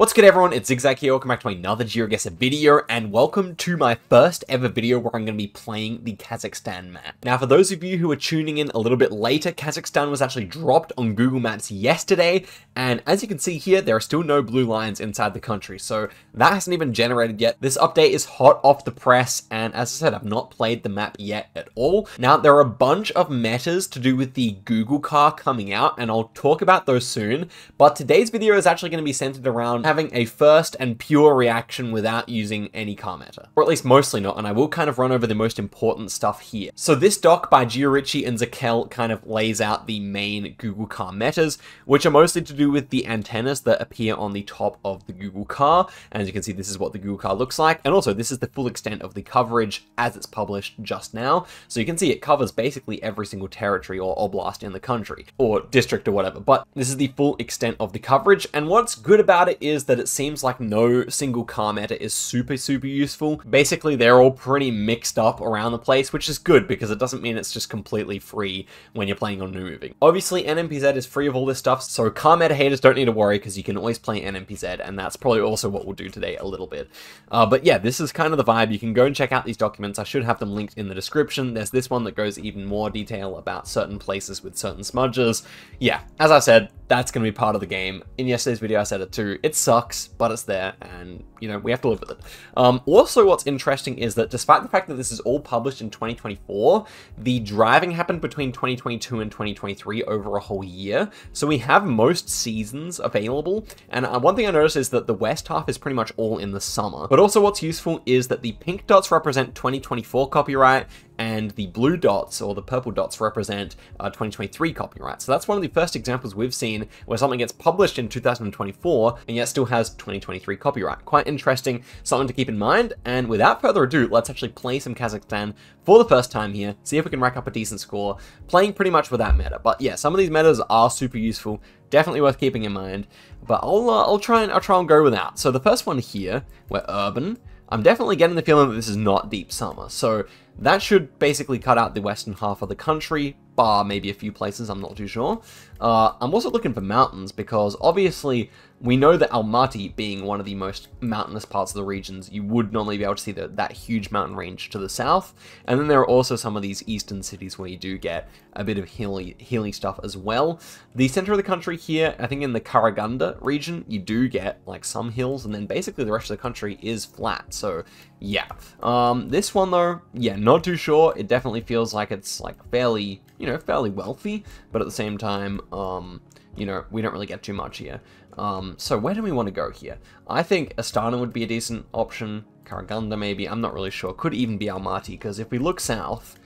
What's good everyone, it's Zigzag here, welcome back to another GeoGuessr video, and welcome to my first ever video where I'm going to be playing the Kazakhstan map. Now for those of you who are tuning in a little bit later, Kazakhstan was actually dropped on Google Maps yesterday, and as you can see here, there are still no blue lines inside the country, so that hasn't even generated yet. This update is hot off the press, and as I said, I've not played the map yet at all. Now there are a bunch of metas to do with the Google car coming out, and I'll talk about those soon, but today's video is actually going to be centered around having a first and pure reaction without using any car meta. Or at least mostly not, and I will kind of run over the most important stuff here. So this doc by Georitchie and Zakel kind of lays out the main Google car metas, which are mostly to do with the antennas that appear on the top of the Google car. And as you can see, this is what the Google car looks like. And also, this is the full extent of the coverage as it's published just now. So you can see it covers basically every single territory or oblast in the country, or district or whatever. But this is the full extent of the coverage. And what's good about it is that it seems like no single car meta is super, super useful. Basically, they're all pretty mixed up around the place, which is good because it doesn't mean it's just completely free when you're playing on No Moving. Obviously, NMPZ is free of all this stuff, so car meta haters don't need to worry because you can always play NMPZ, and that's probably also what we'll do today a little bit. Uh, but yeah, this is kind of the vibe. You can go and check out these documents. I should have them linked in the description. There's this one that goes even more detail about certain places with certain smudges. Yeah, as I said, that's going to be part of the game. In yesterday's video, I said it too. It sucks, but it's there, and, you know, we have to live with it. Um, also, what's interesting is that despite the fact that this is all published in 2024, the driving happened between 2022 and 2023 over a whole year, so we have most seasons available, and uh, one thing I noticed is that the west half is pretty much all in the summer. But also what's useful is that the pink dots represent 2024 copyright, and the blue dots or the purple dots represent uh, 2023 copyright. So that's one of the first examples we've seen where something gets published in 2024 and yet still has 2023 copyright. Quite interesting, something to keep in mind. And without further ado, let's actually play some Kazakhstan for the first time here, see if we can rack up a decent score, playing pretty much without meta. But yeah, some of these metas are super useful, definitely worth keeping in mind. But I'll uh, I'll try and I'll try and go without. So the first one here, we're urban. I'm definitely getting the feeling that this is not deep summer. So that should basically cut out the western half of the country, bar maybe a few places, I'm not too sure. Uh, I'm also looking for mountains because obviously we know that Almaty being one of the most mountainous parts of the regions, you would normally be able to see the, that huge mountain range to the south. And then there are also some of these eastern cities where you do get a bit of hilly, hilly stuff as well. The center of the country here, I think in the Karaganda region, you do get like some hills and then basically the rest of the country is flat. So yeah, um, this one though, yeah, not too sure. It definitely feels like it's like fairly, you know, fairly wealthy, but at the same time, um, you know, we don't really get too much here. Um, so where do we want to go here? I think Astana would be a decent option. Karaganda maybe, I'm not really sure. Could even be Almaty, because if we look south,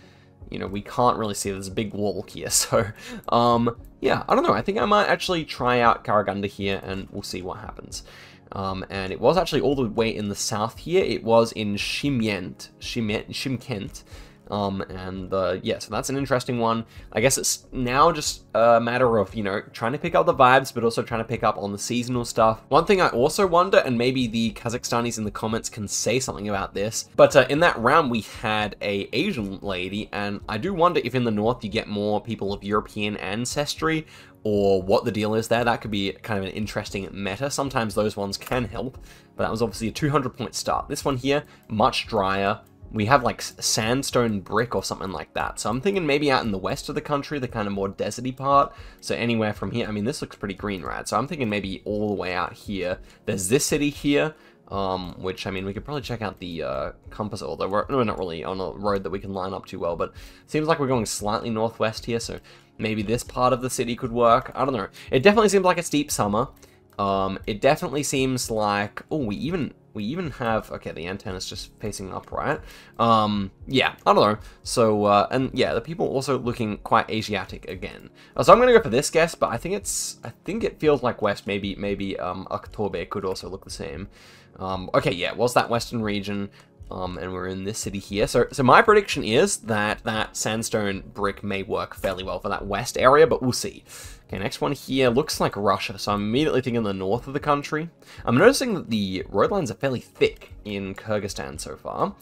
you know, we can't really see there's a big wall here. So, um, yeah, I don't know. I think I might actually try out Karaganda here, and we'll see what happens. Um, and it was actually all the way in the south here. It was in Shimyent, Shimyent, Shymkent, um, and uh, yeah, so that's an interesting one. I guess it's now just a matter of, you know, trying to pick up the vibes, but also trying to pick up on the seasonal stuff. One thing I also wonder, and maybe the Kazakhstanis in the comments can say something about this, but uh, in that round we had a Asian lady, and I do wonder if in the north you get more people of European ancestry, or what the deal is there. That could be kind of an interesting meta. Sometimes those ones can help, but that was obviously a 200 point start. This one here, much drier, we have like sandstone brick or something like that. So I'm thinking maybe out in the west of the country, the kind of more deserty part. So anywhere from here, I mean, this looks pretty green, right? So I'm thinking maybe all the way out here. There's this city here, um, which, I mean, we could probably check out the uh, compass, although we're, we're not really on a road that we can line up too well, but seems like we're going slightly northwest here, so maybe this part of the city could work. I don't know. It definitely seems like a steep summer. Um, it definitely seems like, oh, we even we even have, okay, the antenna's just facing upright. Um, yeah, I don't know. So, uh, and yeah, the people also looking quite Asiatic again. Uh, so I'm gonna go for this guess, but I think it's, I think it feels like West. Maybe, maybe, um, could also look the same. Um, okay, yeah, was that Western region. Um, and we're in this city here. So, so my prediction is that that sandstone brick may work fairly well for that west area, but we'll see. Okay, next one here looks like Russia, so I'm immediately thinking the north of the country. I'm noticing that the road lines are fairly thick in Kyrgyzstan so far,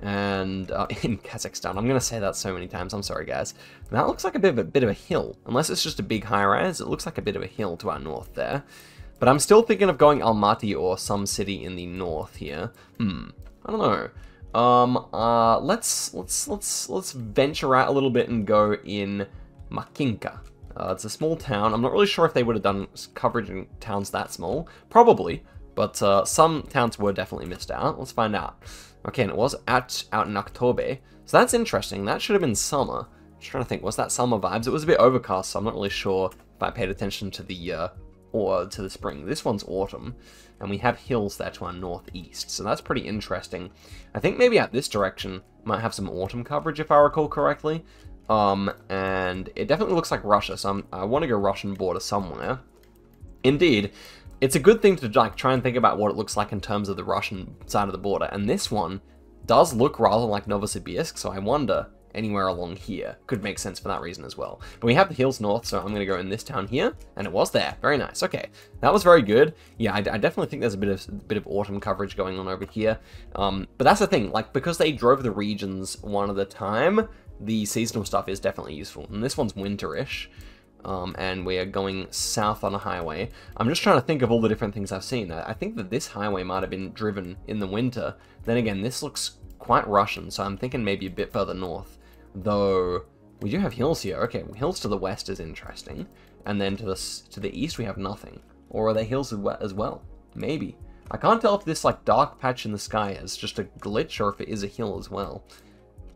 and uh, in Kazakhstan. I'm going to say that so many times, I'm sorry guys. That looks like a bit of a bit of a hill. Unless it's just a big high rise, it looks like a bit of a hill to our north there. But I'm still thinking of going Almaty or some city in the north here. Hmm, I don't know. Um, uh, let's, let's, let's, let's venture out a little bit and go in Makinka. Uh, it's a small town. I'm not really sure if they would have done coverage in towns that small. Probably, but uh, some towns were definitely missed out. Let's find out. Okay, and it was at, out in Aktobe. So that's interesting. That should have been summer. Just trying to think, was that summer vibes? It was a bit overcast, so I'm not really sure if I paid attention to the uh, or to the spring. This one's autumn, and we have hills there to our northeast, so that's pretty interesting. I think maybe out this direction might have some autumn coverage, if I recall correctly. Um, and it definitely looks like Russia, so I'm, I want to go Russian border somewhere. Indeed, it's a good thing to like try and think about what it looks like in terms of the Russian side of the border, and this one does look rather like Novosibirsk, so I wonder anywhere along here. Could make sense for that reason as well. But we have the hills north, so I'm going to go in this town here, and it was there. Very nice. Okay, that was very good. Yeah, I, I definitely think there's a bit of a bit of autumn coverage going on over here. Um, but that's the thing, like, because they drove the regions one at a time, the seasonal stuff is definitely useful. And this one's winterish. Um, and we are going south on a highway. I'm just trying to think of all the different things I've seen. I, I think that this highway might have been driven in the winter. Then again, this looks quite Russian, so I'm thinking maybe a bit further north. Though, we do have hills here. Okay, hills to the west is interesting. And then to the, to the east we have nothing. Or are there hills as well? Maybe. I can't tell if this like dark patch in the sky is just a glitch or if it is a hill as well.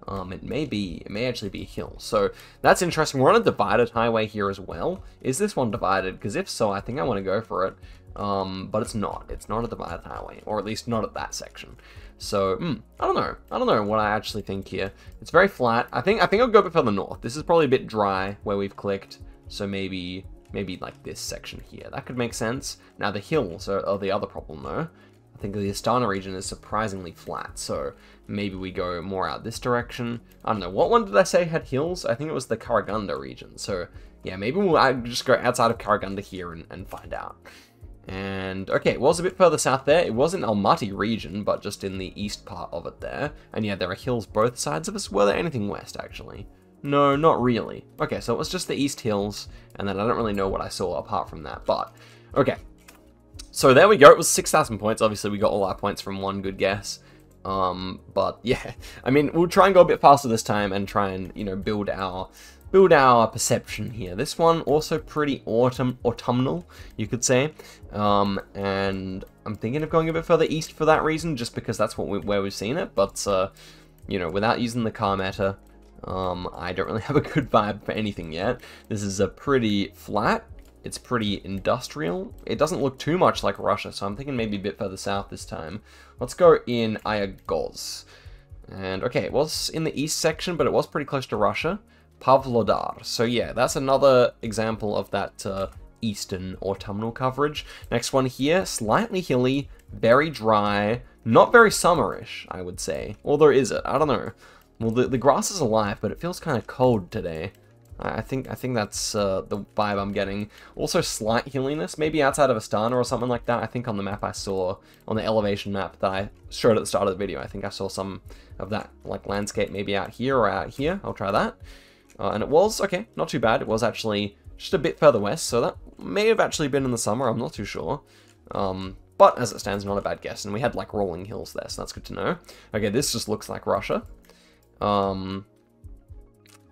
Um, it may be, it may actually be a hill. So that's interesting. We're on a divided highway here as well. Is this one divided? Because if so, I think I want to go for it. Um, but it's not. It's not a divided highway, or at least not at that section. So, hmm, I don't know. I don't know what I actually think here. It's very flat. I think I think I'll go a bit further north. This is probably a bit dry where we've clicked. So maybe maybe like this section here. That could make sense. Now the hills are, are the other problem though. I think the Astana region is surprisingly flat, so maybe we go more out this direction. I don't know, what one did I say had hills? I think it was the Karaganda region, so yeah, maybe we'll just go outside of Karaganda here and, and find out. And, okay, it was a bit further south there. It was in Almaty region, but just in the east part of it there. And yeah, there are hills both sides of us. Were there anything west, actually? No, not really. Okay, so it was just the east hills, and then I don't really know what I saw apart from that, but, okay. So there we go, it was 6,000 points. Obviously, we got all our points from one good guess. Um, but yeah, I mean, we'll try and go a bit faster this time and try and, you know, build our build our perception here. This one also pretty autumn autumnal, you could say. Um, and I'm thinking of going a bit further east for that reason, just because that's what we, where we've seen it. But uh, you know, without using the car meta, um, I don't really have a good vibe for anything yet. This is a pretty flat. It's pretty industrial. It doesn't look too much like Russia, so I'm thinking maybe a bit further south this time. Let's go in Ayagoz. And okay, it was in the east section, but it was pretty close to Russia. Pavlodar. So yeah, that's another example of that uh, eastern autumnal coverage. Next one here, slightly hilly, very dry, not very summerish, I would say. Although is it? I don't know. Well, the, the grass is alive, but it feels kind of cold today. I think I think that's uh, the vibe I'm getting. Also, slight hilliness, maybe outside of Astana or something like that. I think on the map I saw, on the elevation map that I showed at the start of the video, I think I saw some of that like landscape maybe out here or out here. I'll try that. Uh, and it was, okay, not too bad. It was actually just a bit further west, so that may have actually been in the summer, I'm not too sure. Um, but as it stands, not a bad guess. And we had like rolling hills there, so that's good to know. Okay, this just looks like Russia. Um,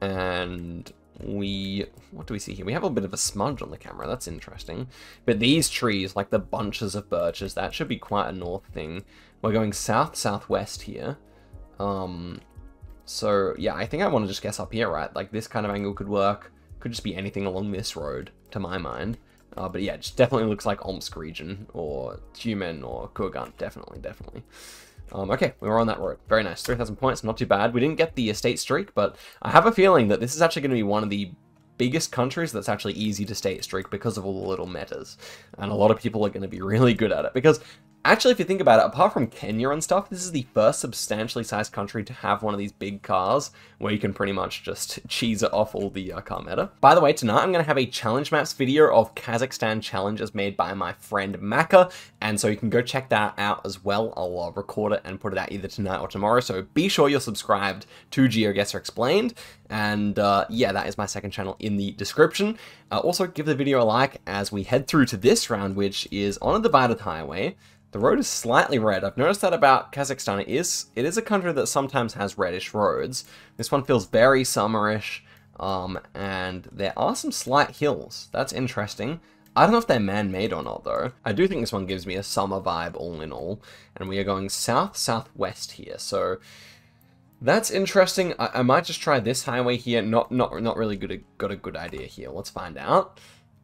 and we, what do we see here? We have a bit of a smudge on the camera, that's interesting. But these trees, like the bunches of birches, that should be quite a north thing. We're going south-southwest here. Um, so yeah, I think I want to just guess up here, right? Like this kind of angle could work. Could just be anything along this road, to my mind. Uh, but yeah, it just definitely looks like Omsk region, or Tyumen, or Kurgan. Definitely, definitely. Um, okay, we were on that road. Very nice. 3,000 points, not too bad. We didn't get the estate streak, but I have a feeling that this is actually going to be one of the biggest countries that's actually easy to state streak because of all the little metas. And a lot of people are going to be really good at it. Because Actually, if you think about it, apart from Kenya and stuff, this is the first substantially sized country to have one of these big cars where you can pretty much just cheese it off all the uh, car meta. By the way, tonight I'm going to have a challenge maps video of Kazakhstan challenges made by my friend Maka, and so you can go check that out as well. I'll uh, record it and put it out either tonight or tomorrow, so be sure you're subscribed to GeoGuessr Explained, and uh, yeah, that is my second channel in the description. Uh, also, give the video a like as we head through to this round, which is on a divided highway. The road is slightly red. I've noticed that about Kazakhstan. It is, it is a country that sometimes has reddish roads. This one feels very summerish, um, and there are some slight hills. That's interesting. I don't know if they're man-made or not, though. I do think this one gives me a summer vibe all in all. And we are going south-southwest here, so... That's interesting. I, I, might just try this highway here. Not not not really good. Got a good idea here. Let's find out.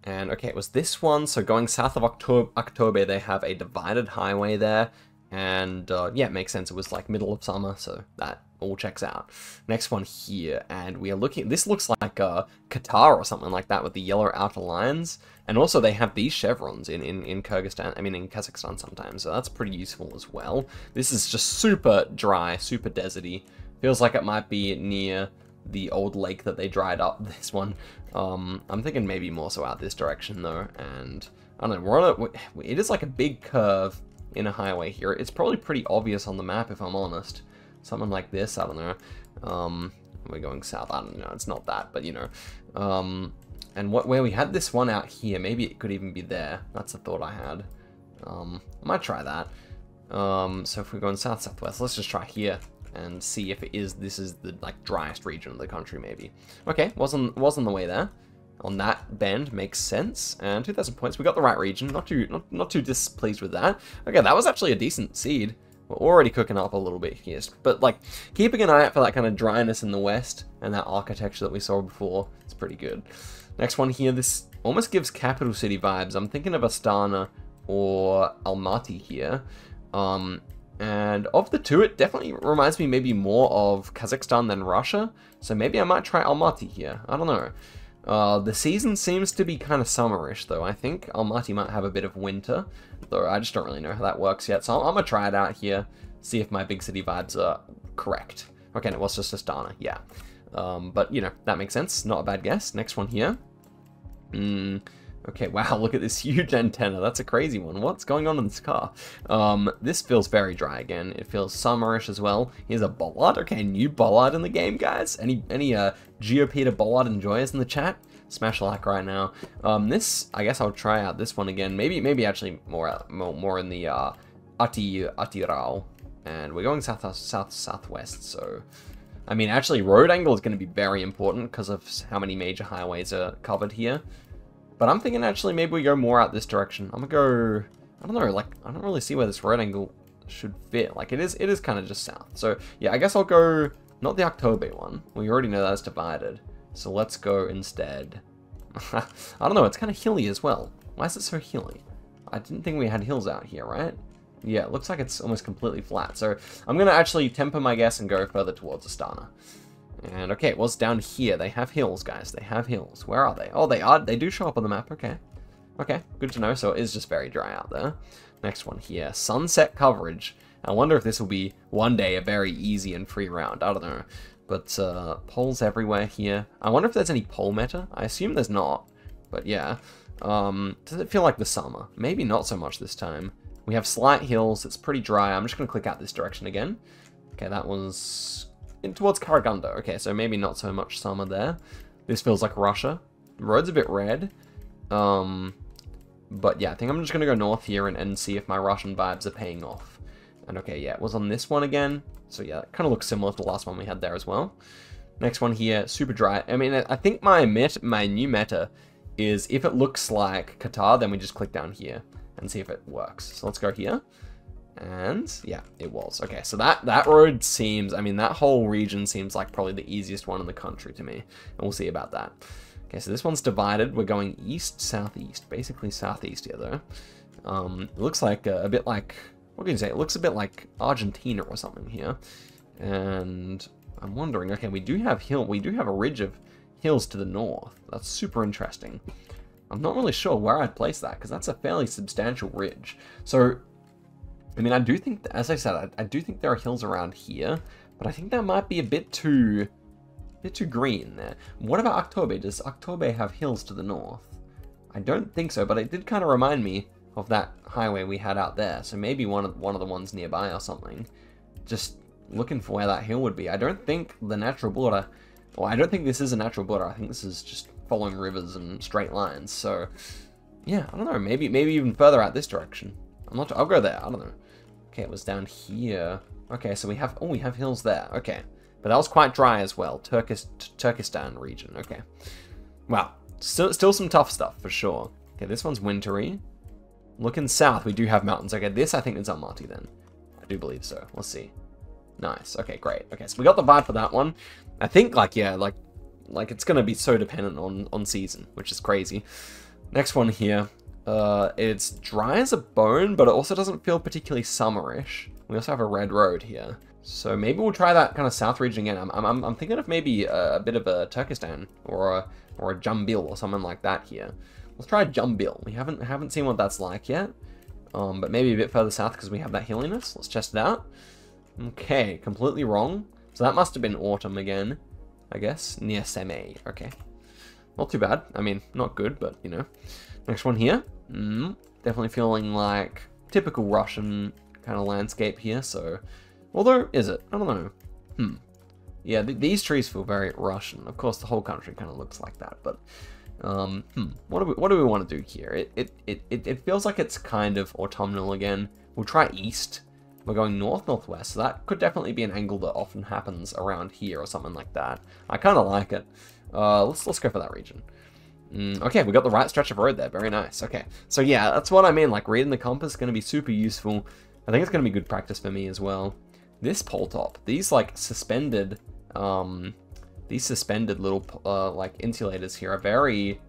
And okay, it was this one. So going south of Aktobe, Aktobe they have a divided highway there. And uh, yeah, it makes sense. It was like middle of summer, so that all checks out. Next one here, and we are looking, this looks like uh, Qatar or something like that with the yellow outer lines. And also they have these chevrons in, in, in Kyrgyzstan, I mean in Kazakhstan sometimes, so that's pretty useful as well. This is just super dry, super deserty. Feels like it might be near the old lake that they dried up, this one. Um, I'm thinking maybe more so out this direction though, and I don't know, we're on a, it is like a big curve in a highway here. It's probably pretty obvious on the map if I'm honest. Something like this, I don't know. Um, we're going south, I don't know, it's not that, but you know. Um, and what where we had this one out here, maybe it could even be there. That's a thought I had. Um, I might try that. Um, so if we're going south-southwest, let's just try here and see if it is this is the like driest region of the country maybe. Okay, wasn't wasn't the way there. On that bend makes sense. And 2,000 points. We got the right region. Not too not not too displeased with that. Okay, that was actually a decent seed. We're already cooking up a little bit here. But like keeping an eye out for that kind of dryness in the west and that architecture that we saw before, it's pretty good. Next one here, this almost gives capital city vibes. I'm thinking of Astana or Almaty here. Um, and of the two, it definitely reminds me maybe more of Kazakhstan than Russia. So maybe I might try Almaty here. I don't know. Uh, the season seems to be kind of summerish, though. I think Almaty might have a bit of winter, though I just don't really know how that works yet. So I'm, I'm going to try it out here, see if my big city vibes are correct. Okay, no, it was just Astana, yeah. Um, but, you know, that makes sense. Not a bad guess. Next one here. Hmm. Okay, wow, look at this huge antenna. That's a crazy one. What's going on in this car? Um, this feels very dry again. It feels summerish as well. Here's a bollard. Okay, new bollard in the game, guys. Any any uh, GeoPeter bollard enjoyers in the chat? Smash like right now. Um, this, I guess I'll try out this one again. Maybe maybe actually more more, more in the uh, Ati Atyrau. And we're going south south southwest, so I mean, actually, road angle is going to be very important because of how many major highways are covered here. But I'm thinking actually maybe we go more out this direction. I'm gonna go, I don't know, like, I don't really see where this right angle should fit. Like, it is it is kind of just south. So, yeah, I guess I'll go, not the Aktobe one. We already know that's divided. So let's go instead. I don't know, it's kind of hilly as well. Why is it so hilly? I didn't think we had hills out here, right? Yeah, it looks like it's almost completely flat. So I'm going to actually temper my guess and go further towards Astana. And okay, it was down here. They have hills, guys. They have hills. Where are they? Oh, they are. They do show up on the map. Okay. Okay, good to know. So it is just very dry out there. Next one here. Sunset coverage. I wonder if this will be one day a very easy and free round. I don't know. But uh, poles everywhere here. I wonder if there's any pole meta. I assume there's not. But yeah. Um, does it feel like the summer? Maybe not so much this time. We have slight hills. It's pretty dry. I'm just going to click out this direction again. Okay, that was in towards Karaganda. Okay, so maybe not so much summer there. This feels like Russia. The road's a bit red. Um, but yeah, I think I'm just going to go north here and, and see if my Russian vibes are paying off. And okay, yeah, it was on this one again. So yeah, it kind of looks similar to the last one we had there as well. Next one here, super dry. I mean, I think my met my new meta is if it looks like Qatar, then we just click down here and see if it works. So let's go here. And yeah, it was. Okay, so that, that road seems, I mean, that whole region seems like probably the easiest one in the country to me. And we'll see about that. Okay, so this one's divided. We're going east, southeast. Basically southeast here, though. Um, it looks like a, a bit like, what can you say? It looks a bit like Argentina or something here. And I'm wondering, okay, we do have hill, we do have a ridge of hills to the north. That's super interesting. I'm not really sure where I'd place that, because that's a fairly substantial ridge. So I mean, I do think, as I said, I, I do think there are hills around here, but I think that might be a bit too, a bit too green there. What about Aktobe? Does Aktobe have hills to the north? I don't think so, but it did kind of remind me of that highway we had out there. So maybe one of one of the ones nearby or something. Just looking for where that hill would be. I don't think the natural border, well, I don't think this is a natural border. I think this is just following rivers and straight lines. So yeah, I don't know. Maybe maybe even further out this direction. I'm not. I'll go there. I don't know. Okay, it was down here. Okay, so we have. Oh, we have hills there. Okay, but that was quite dry as well. Turkish Turkestan region. Okay. Wow. Still, still some tough stuff for sure. Okay, this one's wintry. Looking south, we do have mountains. Okay, this I think is Almaty then. I do believe so. We'll see. Nice. Okay, great. Okay, so we got the vibe for that one. I think, like, yeah, like, like it's gonna be so dependent on on season, which is crazy. Next one here. Uh, it's dry as a bone, but it also doesn't feel particularly summerish. We also have a red road here. So maybe we'll try that kind of south region again. I'm, I'm, I'm thinking of maybe a, a, bit of a Turkestan or a, or a Jambyl or something like that here. Let's try Jambyl. We haven't haven't seen what that's like yet. Um, but maybe a bit further south because we have that hilliness. Let's test it out. Okay, completely wrong. So that must have been autumn again, I guess. Near Semey. Okay. Not too bad. I mean, not good, but, you know. Next one here. Mm, definitely feeling like typical Russian kind of landscape here, so... Although, is it? I don't know. Hmm. Yeah, th these trees feel very Russian. Of course, the whole country kind of looks like that, but... Um, hmm. What do we, what do we want to do here? It, it, it, it, it feels like it's kind of autumnal again. We'll try east. We're going north-northwest, so that could definitely be an angle that often happens around here or something like that. I kind of like it. Uh, let's, let's go for that region. Mm, okay, we got the right stretch of road there. Very nice. Okay, so yeah, that's what I mean. Like, reading the compass is going to be super useful. I think it's going to be good practice for me as well. This pole top, these, like, suspended, um, these suspended little, uh, like, insulators here are very,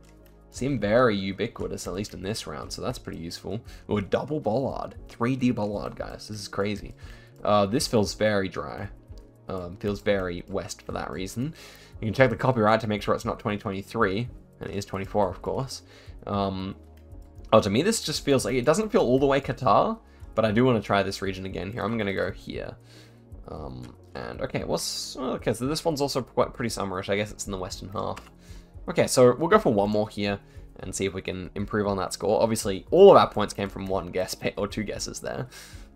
seem very ubiquitous, at least in this round, so that's pretty useful. Oh, double bollard. 3D bollard, guys. This is crazy. Uh, this feels very dry. Um, feels very west for that reason. You can check the copyright to make sure it's not 2023 and it is 24, of course. Um, oh, to me, this just feels like it doesn't feel all the way Qatar, but I do want to try this region again here. I'm going to go here. Um, and okay, what's okay? So this one's also quite pretty summerish. I guess it's in the western half. Okay, so we'll go for one more here and see if we can improve on that score. Obviously, all of our points came from one guess or two guesses there.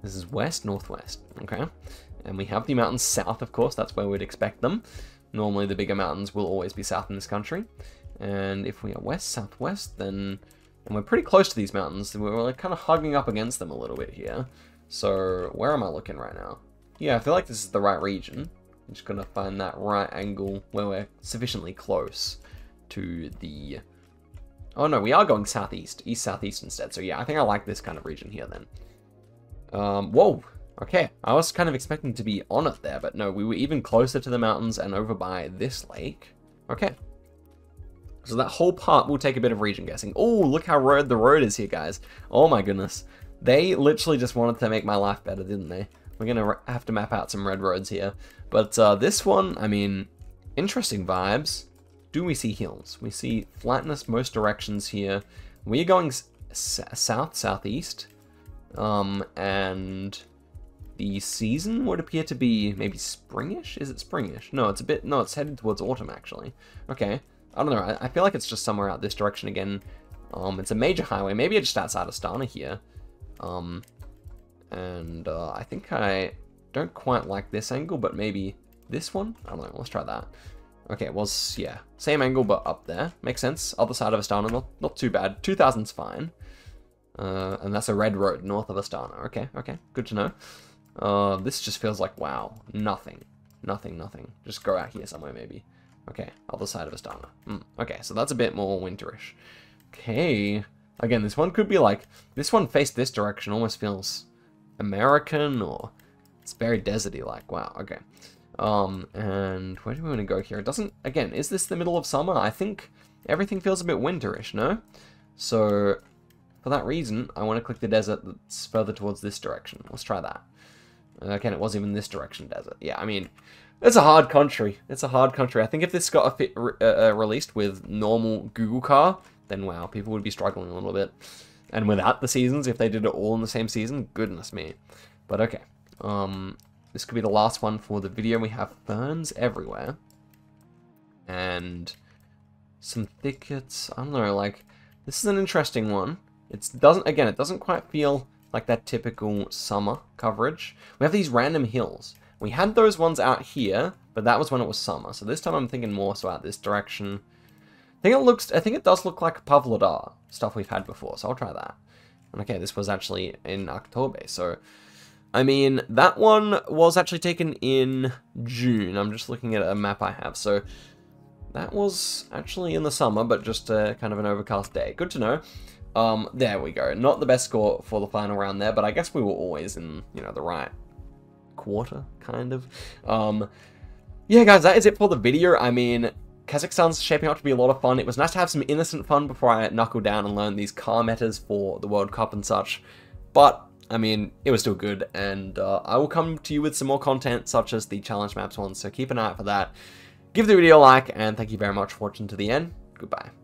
This is west northwest. Okay, and we have the mountains south, of course. That's where we'd expect them. Normally, the bigger mountains will always be south in this country. And if we are west, southwest, then... And we're pretty close to these mountains. We're like kind of hugging up against them a little bit here. So where am I looking right now? Yeah, I feel like this is the right region. I'm just gonna find that right angle where we're sufficiently close to the... Oh no, we are going southeast, east-southeast instead. So yeah, I think I like this kind of region here then. Um, whoa, okay. I was kind of expecting to be on it there, but no, we were even closer to the mountains and over by this lake. Okay, so that whole part will take a bit of region guessing. Oh, look how road the road is here, guys. Oh my goodness. They literally just wanted to make my life better, didn't they? We're going to have to map out some red roads here. But uh, this one, I mean, interesting vibes. Do we see hills? We see flatness most directions here. We're going south, southeast. Um, and the season would appear to be maybe springish? Is it springish? No, it's a bit, no, it's headed towards autumn, actually. Okay. I don't know, I, feel like it's just somewhere out this direction again. Um, it's a major highway, maybe just outside Astana here. Um, and uh, I think I don't quite like this angle, but maybe this one? I don't know, let's try that. Okay, was, yeah, same angle, but up there. Makes sense. Other side of Astana, not, not too bad. 2000's fine. Uh, and that's a red road north of Astana. Okay, okay, good to know. Uh, this just feels like, wow, nothing. Nothing, nothing. Just go out here somewhere, maybe. Okay, other side of Astana. Mm, okay, so that's a bit more winterish. Okay. Again, this one could be like... This one faced this direction almost feels American or... It's very deserty like. Wow, okay. Um, and where do we want to go here? It doesn't... Again, is this the middle of summer? I think everything feels a bit winterish, no? So, for that reason, I want to click the desert that's further towards this direction. Let's try that. Again, it was even this direction desert. Yeah, I mean, it's a hard country. It's a hard country. I think if this got uh, uh, released with normal Google car, then wow, people would be struggling a little bit. And without the seasons, if they did it all in the same season, goodness me. But okay. Um, this could be the last one for the video. We have ferns everywhere. And some thickets. I don't know, like, this is an interesting one. It doesn't, again, it doesn't quite feel like that typical summer coverage. We have these random hills. We had those ones out here, but that was when it was summer. So this time I'm thinking more so out this direction. I think it looks, I think it does look like Pavlodar, stuff we've had before, so I'll try that. And okay, this was actually in Aktobe, so... I mean, that one was actually taken in June. I'm just looking at a map I have, so... That was actually in the summer, but just a, kind of an overcast day. Good to know. Um, there we go. Not the best score for the final round there, but I guess we were always in, you know, the right quarter, kind of. Um, yeah, guys, that is it for the video. I mean, Kazakhstan's shaping up to be a lot of fun. It was nice to have some innocent fun before I knuckled down and learned these car metas for the World Cup and such. But, I mean, it was still good, and uh, I will come to you with some more content, such as the challenge maps one, so keep an eye out for that. Give the video a like, and thank you very much for watching to the end. Goodbye.